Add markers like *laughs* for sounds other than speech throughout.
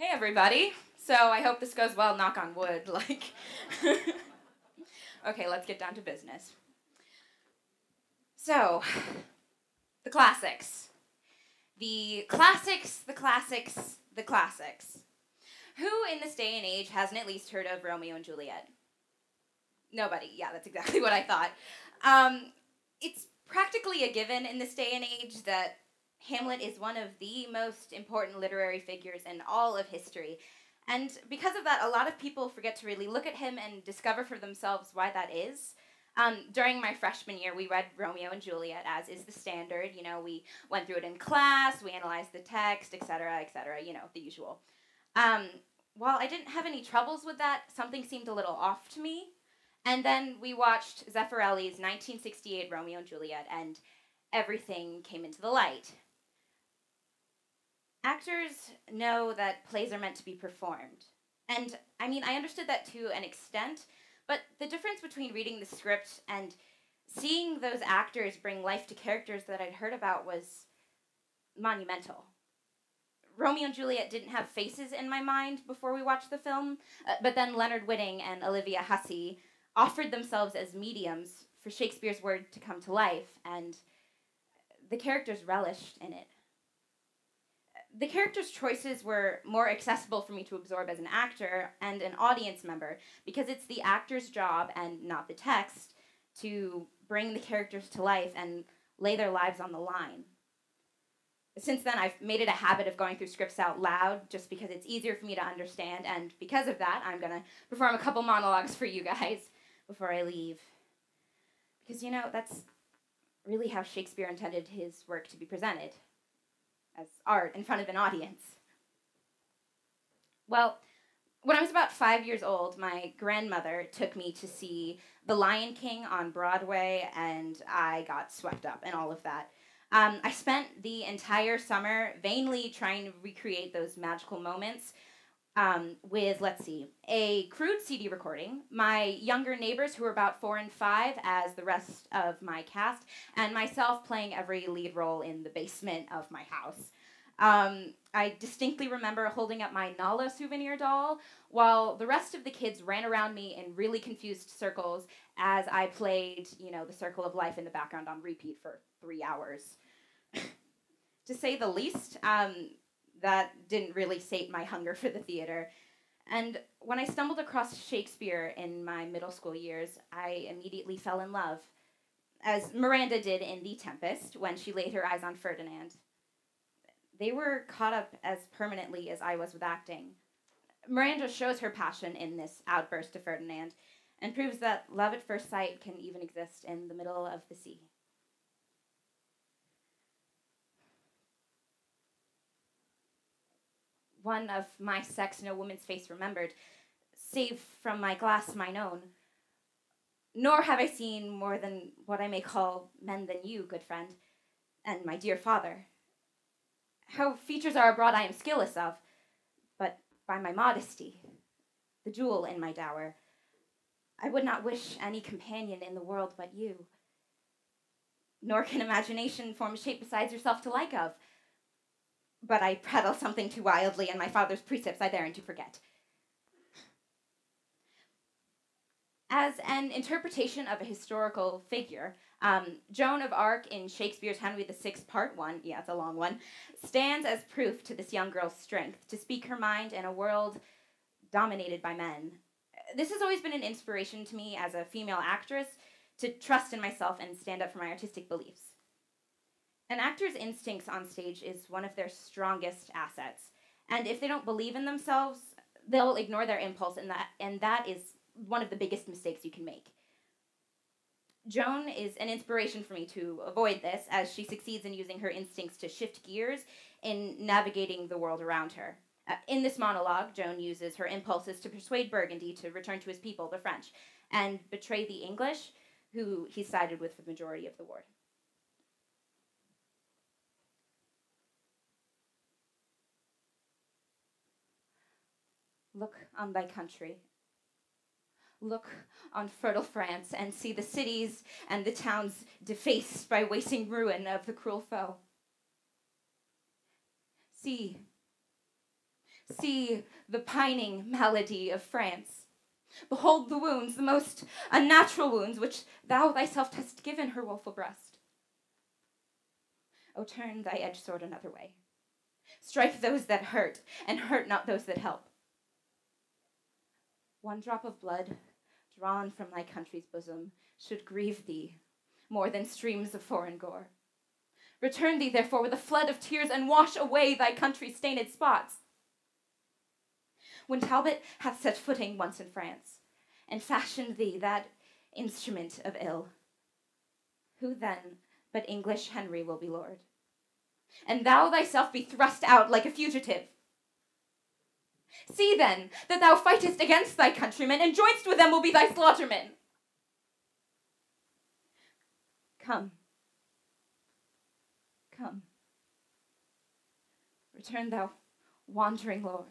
Hey, everybody. So I hope this goes well, knock on wood. *laughs* Like, okay, let's get down to business. So, *sighs* the classics. The classics, the classics, the classics. Who in this day and age hasn't at least heard of Romeo and Juliet? Nobody. Yeah, that's exactly *laughs* what I thought. Um, it's practically a given in this day and age that Hamlet is one of the most important literary figures in all of history. And because of that, a lot of people forget to really look at him and discover for themselves why that is. Um, during my freshman year, we read Romeo and Juliet, as is the standard. You know, we went through it in class, we analyzed the text, etc., etc., you know, the usual. Um, while I didn't have any troubles with that, something seemed a little off to me. And then we watched Zeffirelli's 1968 Romeo and Juliet, and everything came into the light. Actors know that plays are meant to be performed. And I mean, I understood that to an extent, but the difference between reading the script and seeing those actors bring life to characters that I'd heard about was monumental. Romeo and Juliet didn't have faces in my mind before we watched the film, uh, but then Leonard Whiting and Olivia Hussey offered themselves as mediums for Shakespeare's word to come to life, and the characters relished in it. The characters' choices were more accessible for me to absorb as an actor and an audience member because it's the actor's job and not the text to bring the characters to life and lay their lives on the line. Since then, I've made it a habit of going through scripts out loud just because it's easier for me to understand, and because of that, I'm to perform a couple monologues for you guys *laughs* before I leave. Because, you know, that's really how Shakespeare intended his work to be presented as art in front of an audience. Well, when I was about five years old, my grandmother took me to see The Lion King on Broadway, and I got swept up in all of that. Um, I spent the entire summer vainly trying to recreate those magical moments um, with, let's see, a crude CD recording, my younger neighbors who were about four and five as the rest of my cast, and myself playing every lead role in the basement of my house. Um, I distinctly remember holding up my Nala souvenir doll while the rest of the kids ran around me in really confused circles as I played, you know, the circle of life in the background on repeat for three hours. *laughs* to say the least, um, that didn't really sate my hunger for the theater. And when I stumbled across Shakespeare in my middle school years, I immediately fell in love, as Miranda did in The Tempest when she laid her eyes on Ferdinand. They were caught up as permanently as I was with acting. Miranda shows her passion in this outburst to Ferdinand and proves that love at first sight can even exist in the middle of the sea. One of my sex no woman's face remembered, save from my glass mine own. Nor have I seen more than what I may call men than you, good friend, and my dear father. How features are abroad I am skilless of, but by my modesty, the jewel in my dower, I would not wish any companion in the world but you. Nor can imagination form a shape besides yourself to like of but I prattle something too wildly, and my father's precepts I therein to forget. As an interpretation of a historical figure, um, Joan of Arc in Shakespeare's Henry VI, Part 1, yeah, it's a long one, stands as proof to this young girl's strength to speak her mind in a world dominated by men. This has always been an inspiration to me as a female actress to trust in myself and stand up for my artistic beliefs. An actor's instincts on stage is one of their strongest assets. And if they don't believe in themselves, they'll ignore their impulse, and that, and that is one of the biggest mistakes you can make. Joan is an inspiration for me to avoid this as she succeeds in using her instincts to shift gears in navigating the world around her. Uh, in this monologue, Joan uses her impulses to persuade Burgundy to return to his people, the French, and betray the English, who he sided with for the majority of the war. Look on thy country. Look on fertile France and see the cities and the towns defaced by wasting ruin of the cruel foe. See, See the pining malady of France. Behold the wounds, the most unnatural wounds, which thou thyself hast given her woeful breast. O turn thy edge sword another way. Strike those that hurt, and hurt not those that help. One drop of blood drawn from thy country's bosom should grieve thee more than streams of foreign gore. Return thee, therefore, with a flood of tears, and wash away thy country's stained spots. When Talbot hath set footing once in France, and fashioned thee that instrument of ill, who then but English Henry will be lord? And thou thyself be thrust out like a fugitive. See then that thou fightest against thy countrymen, and joinst with them will be thy slaughtermen. Come. Come. Return thou, wandering lord.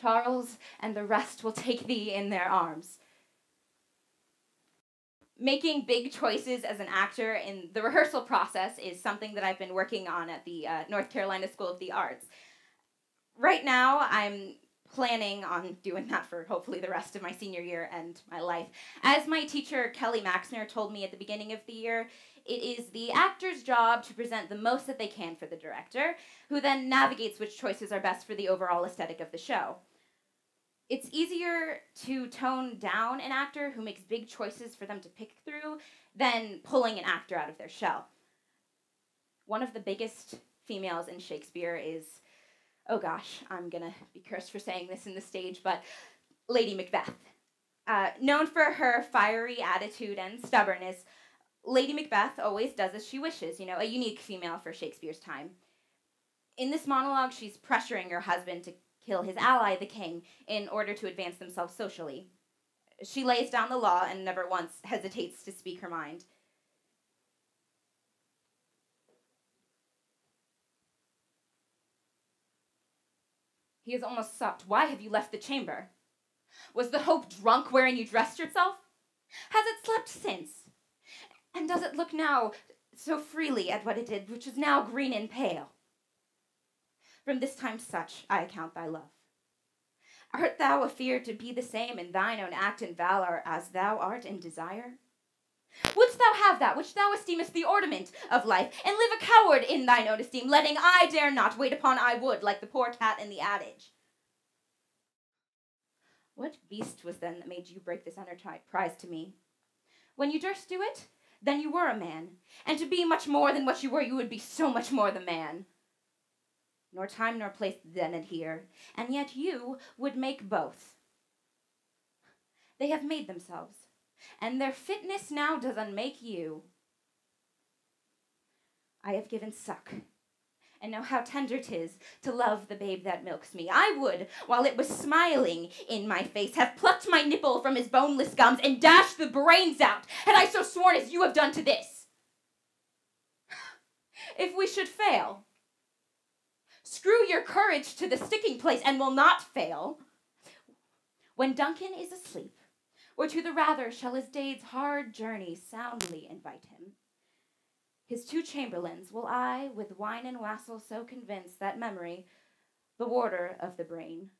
Charles and the rest will take thee in their arms. Making big choices as an actor in the rehearsal process is something that I've been working on at the uh, North Carolina School of the Arts. Right now, I'm planning on doing that for hopefully the rest of my senior year and my life. As my teacher, Kelly Maxner, told me at the beginning of the year, it is the actor's job to present the most that they can for the director, who then navigates which choices are best for the overall aesthetic of the show. It's easier to tone down an actor who makes big choices for them to pick through than pulling an actor out of their shell. One of the biggest females in Shakespeare is, oh gosh, I'm gonna be cursed for saying this in the stage, but Lady Macbeth. Uh, known for her fiery attitude and stubbornness, Lady Macbeth always does as she wishes, you know, a unique female for Shakespeare's time. In this monologue, she's pressuring her husband to kill his ally, the king, in order to advance themselves socially. She lays down the law and never once hesitates to speak her mind. He is almost sobbed. Why have you left the chamber? Was the hope drunk wherein you dressed yourself? Has it slept since? And does it look now so freely at what it did, which is now green and pale? From this time such I account thy love. Art thou afeard to be the same in thine own act and valor as thou art in desire? Wouldst thou have that which thou esteemest the ornament of life, and live a coward in thine own esteem, letting I dare not wait upon I would, like the poor cat in the adage? What beast was then that made you break this enterprise to me? When you durst do it, then you were a man, and to be much more than what you were, you would be so much more the man. Nor time nor place then adhere, and yet you would make both. They have made themselves, and their fitness now does unmake you. I have given suck, and know how tender 'tis to love the babe that milks me. I would, while it was smiling in my face, have plucked my nipple from his boneless gums and dashed the brains out, had I so sworn as you have done to this. *sighs* If we should fail, screw your courage to the sticking place and will not fail. When Duncan is asleep, or to the rather shall his day's hard journey soundly invite him. His two chamberlains will I with wine and wassail so convince that memory, the warder of the brain,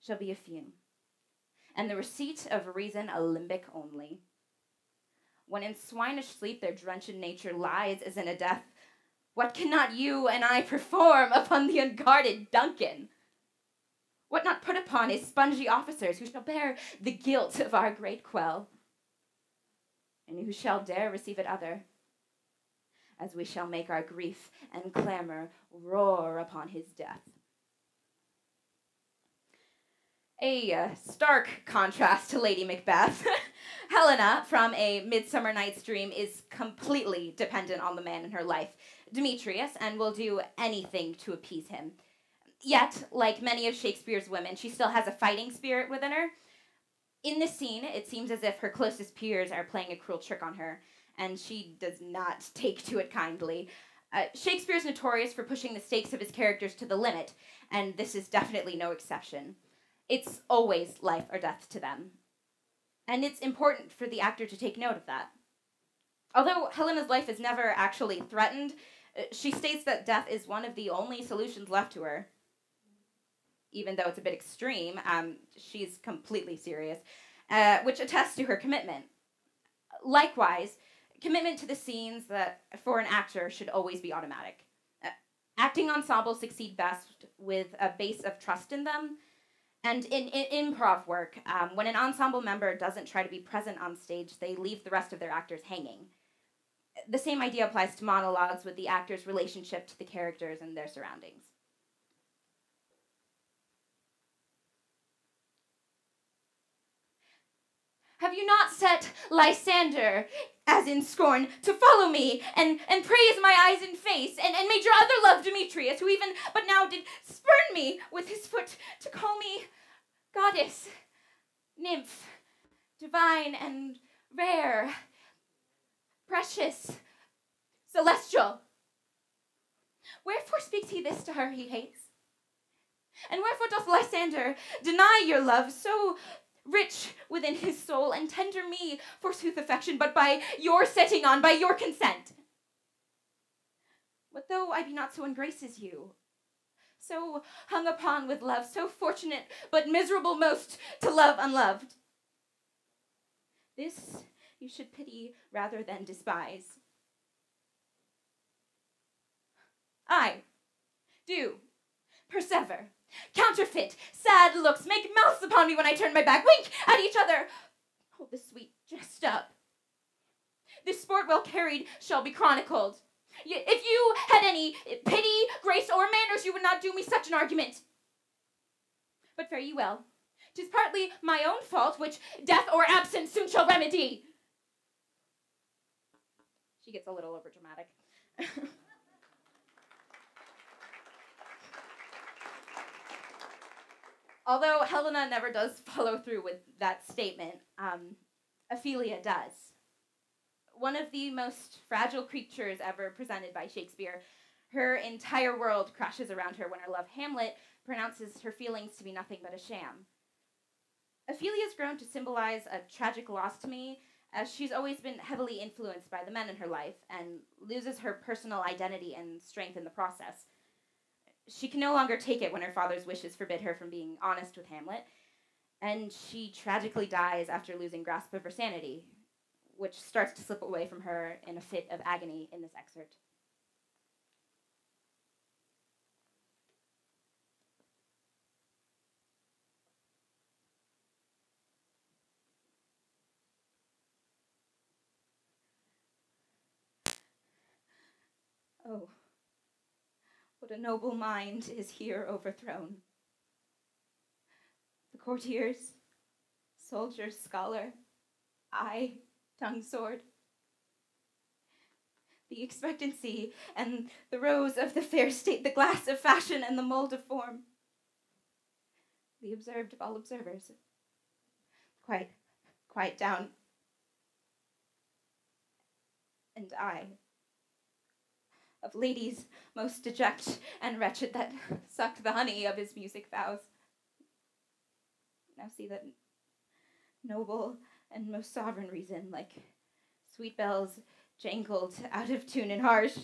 shall be a fume, and the receipt of reason a limbic only. When in swinish sleep their drenched nature lies as in a death, what cannot you and I perform upon the unguarded Duncan? What not put upon his spongy officers who shall bear the guilt of our great quell? And who shall dare receive it other? As we shall make our grief and clamor roar upon his death. A uh, stark contrast to Lady Macbeth. *laughs* Helena from A Midsummer Night's Dream is completely dependent on the man in her life, Demetrius, and will do anything to appease him. Yet, like many of Shakespeare's women, she still has a fighting spirit within her. In this scene, it seems as if her closest peers are playing a cruel trick on her, and she does not take to it kindly. Uh, Shakespeare is notorious for pushing the stakes of his characters to the limit, and this is definitely no exception. It's always life or death to them. And it's important for the actor to take note of that. Although Helena's life is never actually threatened, uh, she states that death is one of the only solutions left to her. Even though it's a bit extreme, um, she's completely serious, uh, which attests to her commitment. Likewise, commitment to the scenes that for an actor should always be automatic. Uh, acting ensembles succeed best with a base of trust in them. And in, in improv work, um, when an ensemble member doesn't try to be present on stage, they leave the rest of their actors hanging. The same idea applies to monologues with the actor's relationship to the characters and their surroundings. Have you not set Lysander, as in scorn, to follow me and, and praise my eyes and face, and, and made your other love Demetrius, who even but now did spurn me with his foot to call me goddess, nymph, divine and rare, precious, celestial? Wherefore speaks he this to her he hates? And wherefore doth Lysander deny your love so rich within his soul, and tender me, forsooth, affection, but by your setting on, by your consent. But though I be not so ungrace as you, so hung upon with love, so fortunate, but miserable most to love unloved, this you should pity rather than despise. I do persever Counterfeit, sad looks make mouths upon me when I turn my back, wink at each other. Oh, the sweet dressed up. This sport well carried shall be chronicled. If you had any pity, grace, or manners, you would not do me such an argument. But fare ye well. Tis partly my own fault, which death or absence soon shall remedy. She gets a little overdramatic. *laughs* Although Helena never does *laughs* follow through with that statement, um, Ophelia does. One of the most fragile creatures ever presented by Shakespeare, her entire world crashes around her when her love Hamlet pronounces her feelings to be nothing but a sham. Ophelia's grown to symbolize a tragic loss to me, as she's always been heavily influenced by the men in her life and loses her personal identity and strength in the process she can no longer take it when her father's wishes forbid her from being honest with Hamlet, and she tragically dies after losing grasp of her sanity, which starts to slip away from her in a fit of agony in this excerpt. Oh. What a noble mind is here overthrown. The courtiers, soldier, scholar, eye, tongue, sword. The expectancy and the rose of the fair state, the glass of fashion and the mold of form. The observed of all observers. Quiet, quiet down. And I of ladies most deject and wretched that *laughs* sucked the honey of his music vows. Now see that noble and most sovereign reason, like sweet bells jangled out of tune and harsh.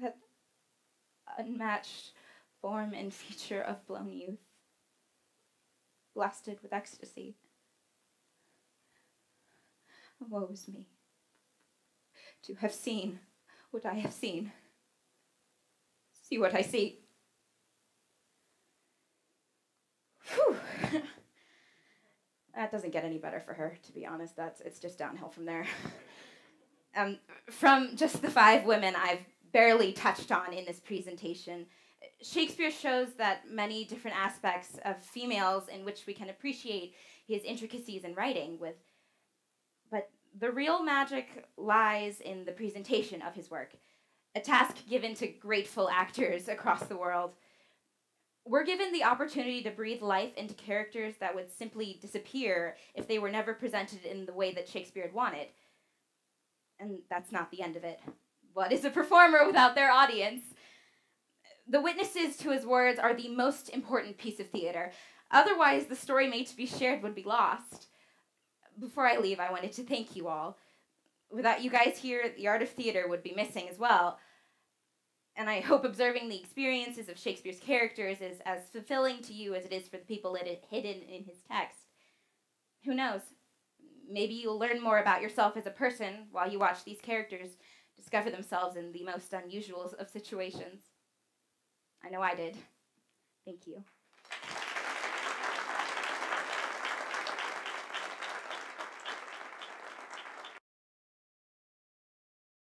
That unmatched form and feature of blown youth, blasted with ecstasy. Woe is me to have seen what I have seen. See what I see. Whew. that doesn't get any better for her, to be honest. That's it's just downhill from there. um, from just the five women I've barely touched on in this presentation, Shakespeare shows that many different aspects of females in which we can appreciate his intricacies in writing with the real magic lies in the presentation of his work, a task given to grateful actors across the world. We're given the opportunity to breathe life into characters that would simply disappear if they were never presented in the way that Shakespeare had wanted. And that's not the end of it. What is a performer without their audience? The witnesses to his words are the most important piece of theater. Otherwise, the story made to be shared would be lost before I leave, I wanted to thank you all. Without you guys here, the art of theater would be missing as well. and I hope observing the experiences of Shakespeare's characters is as fulfilling to you as it is for the people it hidden in his text. Who knows? Maybe you'll learn more about yourself as a person while you watch these characters discover themselves in the most unusual of situations. I know I did. Thank you.